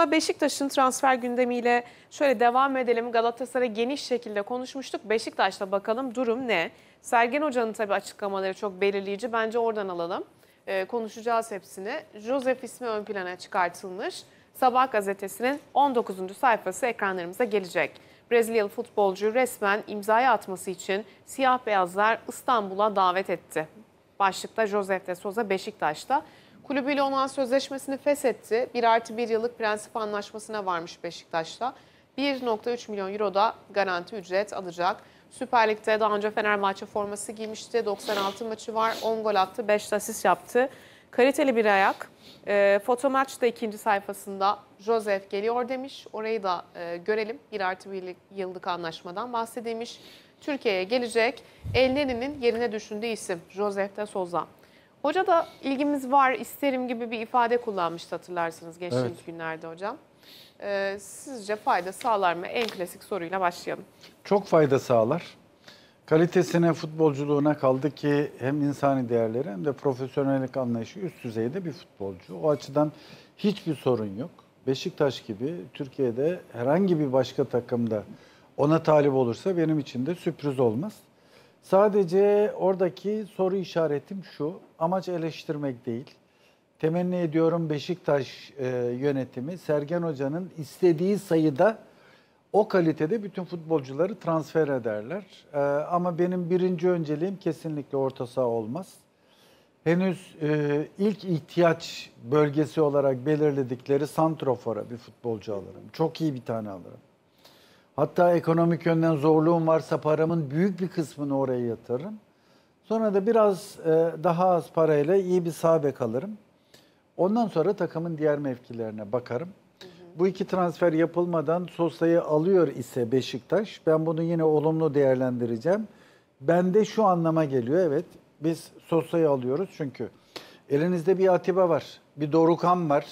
Ama Beşiktaş'ın transfer gündemiyle şöyle devam edelim. Galatasaray geniş şekilde konuşmuştuk. Beşiktaş'ta bakalım durum ne? Sergen Hoca'nın tabii açıklamaları çok belirleyici. Bence oradan alalım. Ee, konuşacağız hepsini. Joseph ismi ön plana çıkartılmış. Sabah gazetesinin 19. sayfası ekranlarımıza gelecek. Brezilyalı futbolcu resmen imzayı atması için siyah beyazlar İstanbul'a davet etti. Başlıkta Joseph de Souza Beşiktaş'ta. Kulübüyle olan sözleşmesini feshetti. 1 artı 1 yıllık prensip anlaşmasına varmış Beşiktaş'ta. 1.3 milyon euro da garanti ücret alacak. Süper Lig'de daha önce Fenerbahçe forması giymişti. 96 maçı var. 10 gol attı, 5 asist yaptı. Kaliteli bir ayak. E, Fotomaç da ikinci sayfasında Joseph geliyor demiş. Orayı da e, görelim. 1 artı 1 yıllık anlaşmadan bahsedilmiş. Türkiye'ye gelecek. Elneni'nin yerine düşündüğü isim Joseph de Souza. Hoca da ilgimiz var, isterim gibi bir ifade kullanmıştı hatırlarsınız geçtiğimiz evet. günlerde hocam. Ee, sizce fayda sağlar mı? En klasik soruyla başlayalım. Çok fayda sağlar. Kalitesine, futbolculuğuna kaldı ki hem insani değerleri hem de profesyonellik anlayışı üst düzeyde bir futbolcu. O açıdan hiçbir sorun yok. Beşiktaş gibi Türkiye'de herhangi bir başka takımda ona talip olursa benim için de sürpriz olmaz. Sadece oradaki soru işaretim şu, amaç eleştirmek değil. Temenni ediyorum Beşiktaş e, yönetimi Sergen Hoca'nın istediği sayıda o kalitede bütün futbolcuları transfer ederler. E, ama benim birinci önceliğim kesinlikle orta saha olmaz. Henüz e, ilk ihtiyaç bölgesi olarak belirledikleri Santrofor'a bir futbolcu alırım. Çok iyi bir tane alırım. Hatta ekonomik yönden zorluğum varsa paramın büyük bir kısmını oraya yatırırım. Sonra da biraz e, daha az parayla iyi bir sağ bek alırım. Ondan sonra takımın diğer mevkilerine bakarım. Hı hı. Bu iki transfer yapılmadan Sosa'yı alıyor ise Beşiktaş, ben bunu yine olumlu değerlendireceğim. Bende şu anlama geliyor, evet biz Sosa'yı alıyoruz çünkü elinizde bir Atiba var, bir Dorukan var.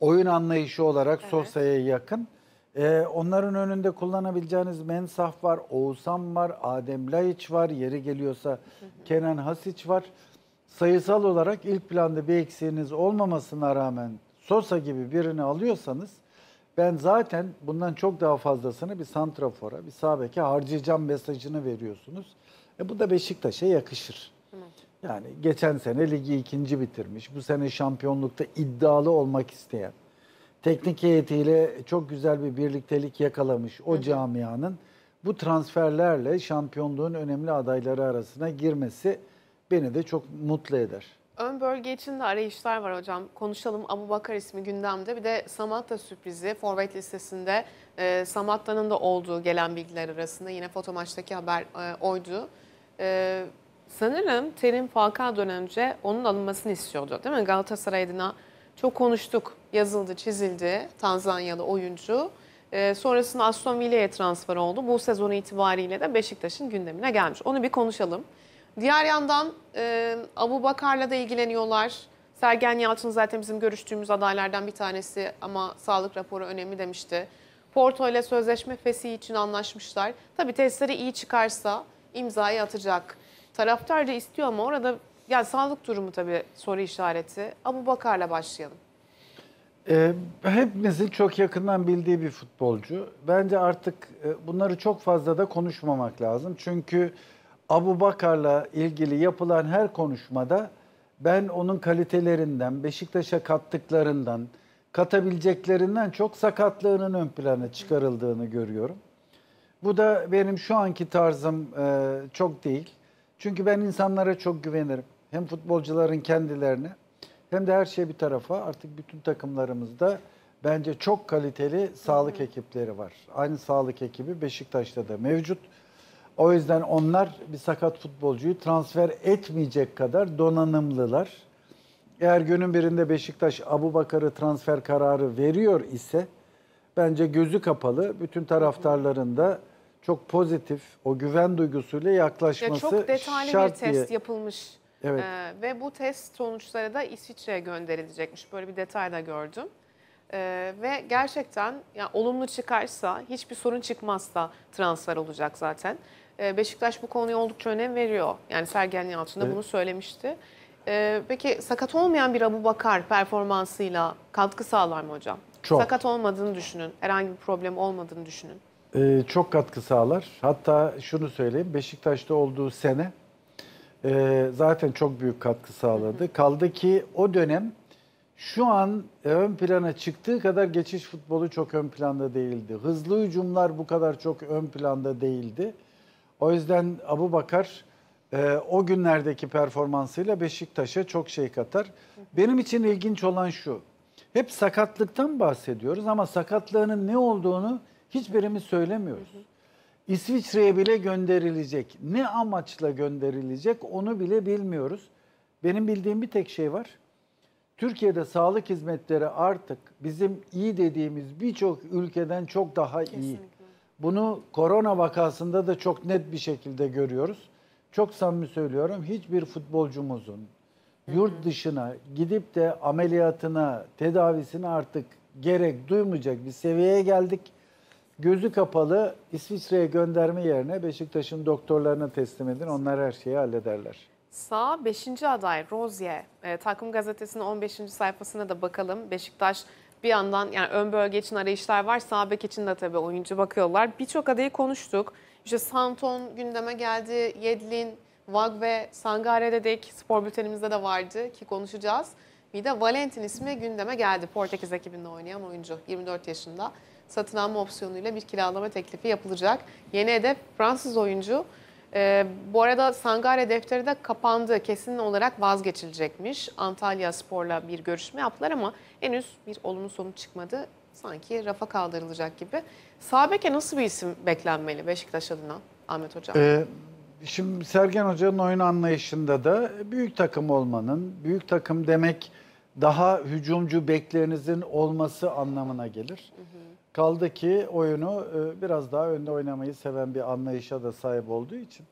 Oyun anlayışı olarak evet. Sosa'ya yakın. Ee, onların önünde kullanabileceğiniz Mensah var, Oğuzhan var, Adem Laiç var, yeri geliyorsa. Kenan Hasiç var. Sayısal olarak ilk planda bir eksiğiniz olmamasına rağmen Sosa gibi birini alıyorsanız ben zaten bundan çok daha fazlasını bir santrafora, bir sağ beke harcayacağım mesajını veriyorsunuz. E bu da Beşiktaş'a yakışır. Yani geçen sene ligi ikinci bitirmiş, bu sene şampiyonlukta iddialı olmak isteyen teknik heyetiyle çok güzel bir birliktelik yakalamış o camianın bu transferlerle şampiyonluğun önemli adayları arasına girmesi beni de çok mutlu eder. Ön bölge için de arayışlar var hocam. Konuşalım Abu Bakar ismi gündemde. Bir de Samatta sürprizi forvet listesinde e, Samatta'nın da olduğu gelen bilgiler arasında yine foto maçtaki haber e, oydu. E, sanırım Terim Falcao'dan önce onun alınmasını istiyordu değil mi? Galatasaray adına çok konuştuk. Yazıldı, çizildi Tanzanyalı oyuncu. E, sonrasında Aston Villa'ya transfer oldu. Bu sezon itibariyle de Beşiktaş'ın gündemine gelmiş. Onu bir konuşalım. Diğer yandan e, Abu Bakar'la da ilgileniyorlar. Sergen Yalçın zaten bizim görüştüğümüz adaylardan bir tanesi ama sağlık raporu önemli demişti. Porto ile sözleşme fesi için anlaşmışlar. Tabii testleri iyi çıkarsa imzayı atacak. Taraftar da istiyor ama orada yani sağlık durumu tabii soru işareti. Abu Bakar'la başlayalım. Ee, hepimizin çok yakından bildiği bir futbolcu. Bence artık e, bunları çok fazla da konuşmamak lazım. Çünkü Abu Bakar'la ilgili yapılan her konuşmada ben onun kalitelerinden, Beşiktaş'a kattıklarından, katabileceklerinden çok sakatlığının ön plana çıkarıldığını görüyorum. Bu da benim şu anki tarzım e, çok değil. Çünkü ben insanlara çok güvenirim. Hem futbolcuların kendilerine hem de her şey bir tarafa artık bütün takımlarımızda bence çok kaliteli sağlık ekipleri var. Aynı sağlık ekibi Beşiktaş'ta da mevcut. O yüzden onlar bir sakat futbolcuyu transfer etmeyecek kadar donanımlılar. Eğer günün birinde Beşiktaş Abu Bakar'ı transfer kararı veriyor ise bence gözü kapalı bütün taraftarların da çok pozitif, o güven duygusuyla yaklaşması şart ya Çok detaylı bir test diye. yapılmış. Evet. Ee, ve bu test sonuçları da İsviçre'ye gönderilecekmiş. Böyle bir detay da gördüm. Ee, ve gerçekten yani olumlu çıkarsa, hiçbir sorun çıkmazsa transfer olacak zaten. Ee, Beşiktaş bu konuya oldukça önem veriyor. Yani Sergen Yalçın da evet. bunu söylemişti. Ee, peki sakat olmayan bir Abu Bakar performansıyla katkı sağlar mı hocam? Çok. Sakat olmadığını düşünün. Herhangi bir problem olmadığını düşünün. Ee, çok katkı sağlar. Hatta şunu söyleyeyim, Beşiktaş'ta olduğu sene e, zaten çok büyük katkı sağladı. Kaldı ki o dönem şu an ön plana çıktığı kadar geçiş futbolu çok ön planda değildi. Hızlı hücumlar bu kadar çok ön planda değildi. O yüzden Abu Bakar e, o günlerdeki performansıyla Beşiktaş'a çok şey katar. Benim için ilginç olan şu. Hep sakatlıktan bahsediyoruz ama sakatlığının ne olduğunu hiçbirimiz söylemiyoruz. İsviçre'ye bile gönderilecek. Ne amaçla gönderilecek onu bile bilmiyoruz. Benim bildiğim bir tek şey var. Türkiye'de sağlık hizmetleri artık bizim iyi dediğimiz birçok ülkeden çok daha iyi. Bunu korona vakasında da çok net bir şekilde görüyoruz. Çok samimi söylüyorum. Hiçbir futbolcumuzun yurt dışına gidip de ameliyatına, tedavisine artık gerek duymayacak bir seviyeye geldik. Gözü kapalı İsviçre'ye gönderme yerine Beşiktaş'ın doktorlarına teslim edin. Onlar her şeyi hallederler. Sağ 5. aday Rozier. E, takım gazetesinin 15. sayfasına da bakalım. Beşiktaş bir yandan yani ön bölge için arayışlar var. Sağ bek için de tabii oyuncu bakıyorlar. Birçok adayı konuştuk. İşte Santon gündeme geldi. Yedlin, Vag ve Sangare dedik. Spor bültenimizde de vardı ki konuşacağız. Bir de Valentin ismi gündeme geldi. Portekiz ekibinde oynayan oyuncu. 24 yaşında. Satın alma opsiyonuyla bir kiralama teklifi yapılacak. Yeni hedef Fransız oyuncu. Ee, bu arada Sangare defteri de kapandı. Kesin olarak vazgeçilecekmiş. Antalya Spor'la bir görüşme yaptılar ama henüz bir olumlu sonuç çıkmadı. Sanki rafa kaldırılacak gibi. Sabek'e nasıl bir isim beklenmeli Beşiktaş adına Ahmet Hocam? Ee, şimdi Sergen Hoca'nın oyun anlayışında da büyük takım olmanın, büyük takım demek daha hücumcu beklerinizin olması anlamına gelir. Kaldı ki oyunu e, biraz daha önde oynamayı seven bir anlayışa da sahip olduğu için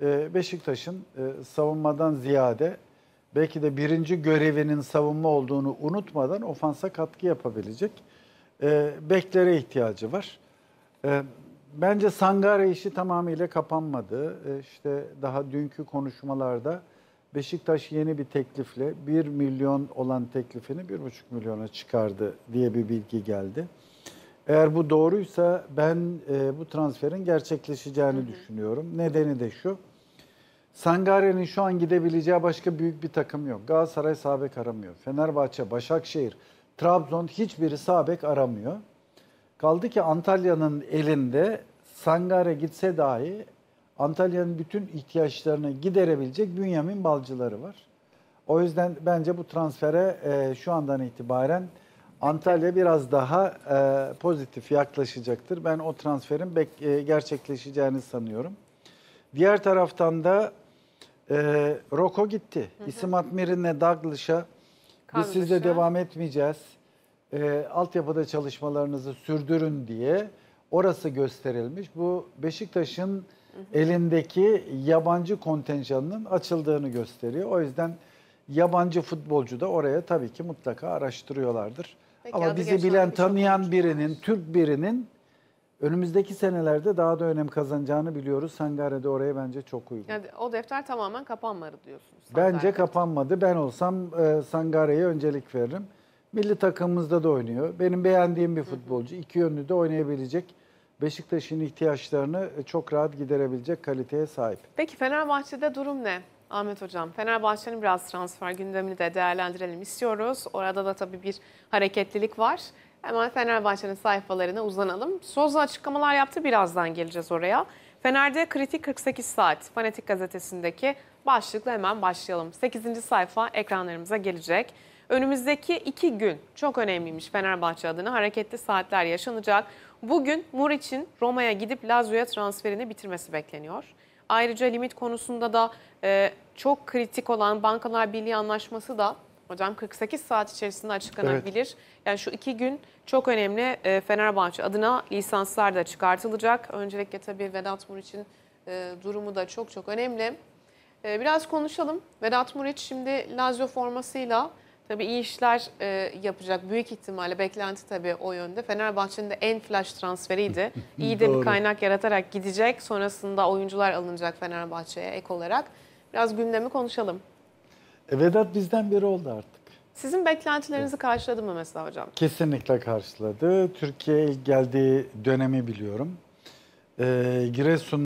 e, Beşiktaş'ın e, savunmadan ziyade belki de birinci görevinin savunma olduğunu unutmadan ofansa katkı yapabilecek beklere ihtiyacı var. Bence Sangare işi tamamıyla kapanmadı. İşte daha dünkü konuşmalarda Beşiktaş yeni bir teklifle 1 milyon olan teklifini 1,5 milyona çıkardı diye bir bilgi geldi. Eğer bu doğruysa ben e, bu transferin gerçekleşeceğini düşünüyorum. Nedeni de şu. Sangare'nin şu an gidebileceği başka büyük bir takım yok. Galatasaray sağ bek aramıyor. Fenerbahçe, Başakşehir, Trabzon hiçbiri sağ bek aramıyor. Kaldı ki Antalya'nın elinde Sangare gitse dahi Antalya'nın bütün ihtiyaçlarını giderebilecek Bünyamin Balcıları var. O yüzden bence bu transfere e, şu andan itibaren Antalya biraz daha e, pozitif yaklaşacaktır. Ben o transferin bek- e, gerçekleşeceğini sanıyorum. Diğer taraftan da e, Roko gitti. İsim Atmirin'le Douglas'a biz sizle devam etmeyeceğiz. E, altyapıda çalışmalarınızı sürdürün diye orası gösterilmiş. Bu Beşiktaş'ın elindeki yabancı kontenjanının açıldığını gösteriyor. O yüzden yabancı futbolcu da oraya tabii ki mutlaka araştırıyorlardır. Peki, Ama bizi bilen, tanıyan birinin. Türk birinin önümüzdeki senelerde daha da önem kazanacağını biliyoruz. Sangare de oraya bence çok uygun. Yani o defter tamamen kapanmadı diyorsunuz. Bence Sangare. kapanmadı. Ben olsam e, Sangare'ye öncelik veririm. Milli takımımızda da oynuyor. Benim beğendiğim bir futbolcu. İki yönlü de oynayabilecek. Beşiktaş'ın ihtiyaçlarını e, çok rahat giderebilecek kaliteye sahip. Peki Fenerbahçe'de durum ne? Ahmet Hocam, Fenerbahçe'nin biraz transfer gündemini de değerlendirelim istiyoruz. Orada da tabii bir hareketlilik var. Hemen Fenerbahçe'nin sayfalarına uzanalım. Sozla açıklamalar yaptı, birazdan geleceğiz oraya. Fener'de kritik 48 saat, Fanatik gazetesindeki başlıkla hemen başlayalım. 8. sayfa ekranlarımıza gelecek. Önümüzdeki iki gün çok önemliymiş Fenerbahçe adına. Hareketli saatler yaşanacak. Bugün Muriç'in Roma'ya gidip Lazio'ya transferini bitirmesi bekleniyor. Ayrıca limit konusunda da e, çok kritik olan Bankalar Birliği anlaşması da hocam 48 saat içerisinde açıklanabilir. Yani şu iki gün çok önemli. E, Fenerbahçe adına lisanslar da çıkartılacak. Öncelikle tabii Vedat Muriç'in e, durumu da çok çok önemli. E, biraz konuşalım. Vedat Muriç şimdi Lazio formasıyla tabii iyi işler e, yapacak. Büyük ihtimalle beklenti tabii o yönde. Fenerbahçe'nin de en flash transferiydi. İyi de bir kaynak yaratarak gidecek. Sonrasında oyuncular alınacak Fenerbahçe'ye ek olarak. Biraz gündemi konuşalım. E, Vedat bizden biri oldu artık. Sizin beklentilerinizi karşıladı mı mesela hocam? Kesinlikle karşıladı. Türkiye'ye ilk geldiği dönemi biliyorum. Ee, Giresun